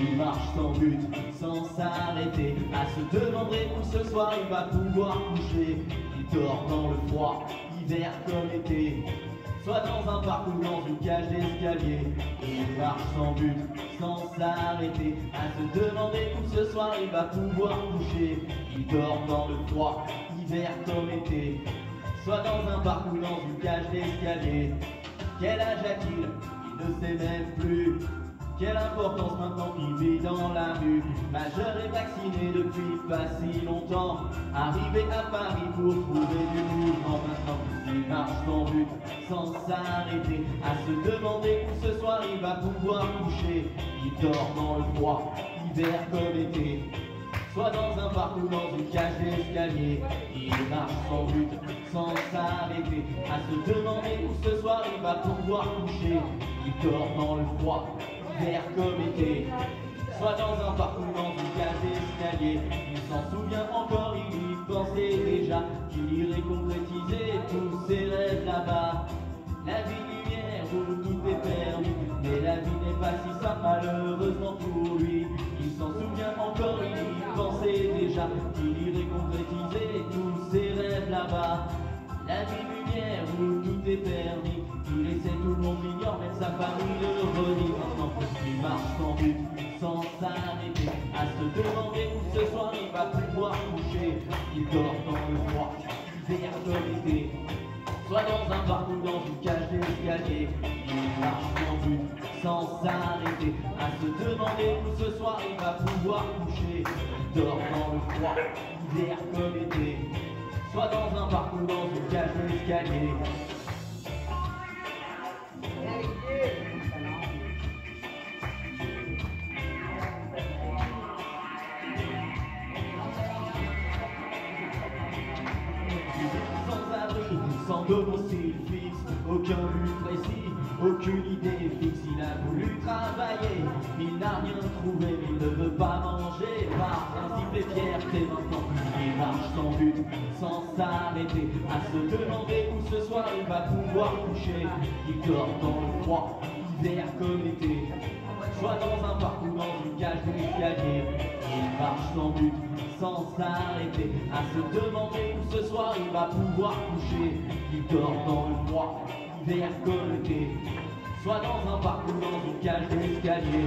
Il marche sans but, sans s'arrêter, à se demander où ce soir il va pouvoir coucher. Il dort dans le froid, hiver comme été, soit dans un parc ou dans une cage d'escalier. Il marche sans but, sans s'arrêter, à se demander où ce soir il va pouvoir coucher. Il dort dans le froid, hiver comme été, soit dans un parc ou dans une cage d'escalier. Quel âge a-t-il? Il ne sait même plus. Quelle importance maintenant qu'il vit dans la rue. Majeur et vacciné depuis pas si longtemps. Arrivé à Paris pour trouver du mouvement Maintenant il marche sans but, sans s'arrêter À se demander où ce soir il va pouvoir coucher. Il dort dans le froid, hiver comme été. Soit dans un parc ou dans une cage d'escalier. Il marche sans but, sans s'arrêter À se demander où ce soir il va pouvoir coucher. Il dort dans le froid vert comme été. Soit dans un parc ou dans une cage d'escalier, il s'en souvient encore, il y pensait déjà qu'il irait concrétiser tous ses rêves là-bas. La vie lumière où tout est permis, mais la vie n'est pas si simple malheureusement pour lui. Il s'en souvient encore, il y pensait déjà qu'il irait concrétiser tous ses rêves là-bas. La vie lumière où tout est permis, il essaie, tout le monde l'ignore, même sa famille sans s'arrêter, à se demander où ce soir il va pouvoir coucher. Il dort dans le froid, hiver comme été, soit dans un bar ou dans une cage d'escalier. Il marche sans but, sans s'arrêter, à se demander où ce soir il va pouvoir coucher. Il dort dans le froid, hiver comme été, soit dans un parc ou dans une cage d'escalier. Sans domicile fixe, aucun but précis, aucune idée fixe. Il a voulu travailler, il n'a rien trouvé, il ne veut pas manger. Par principe et fierté maintenant, il marche sans but, sans s'arrêter, à se demander où ce soir il va pouvoir coucher. Il dort dans le froid, hiver comme été, soit dans un parc ou dans une cage d'escalier. Il marche sans but, sans s'arrêter, à se demander où ce soir va pouvoir coucher. Il dort dans le froid, hiver comme été, soit dans un parc ou dans une cage d'escalier.